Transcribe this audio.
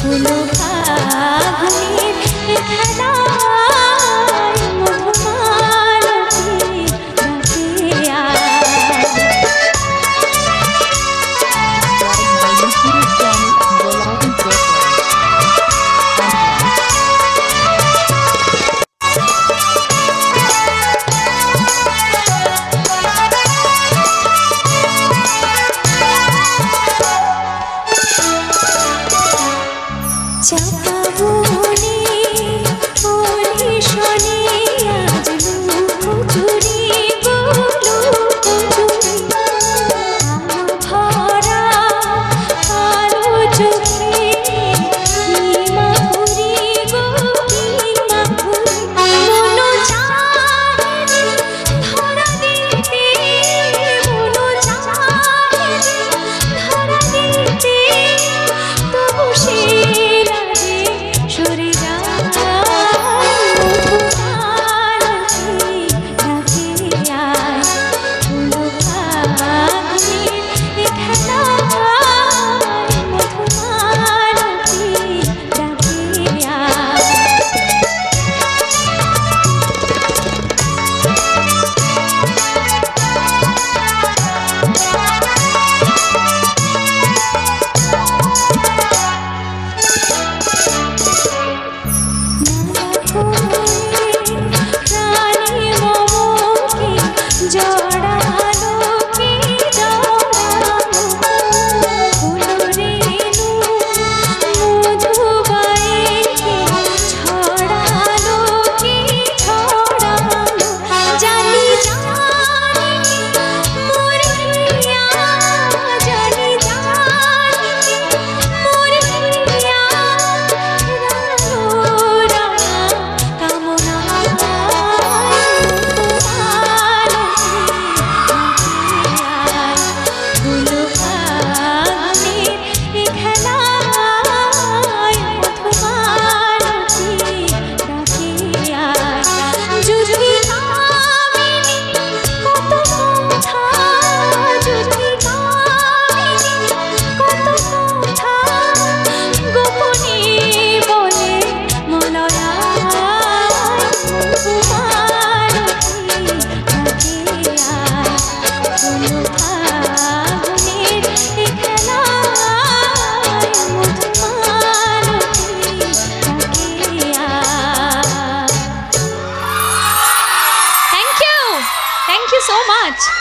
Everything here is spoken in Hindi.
फूलों का गुले so much.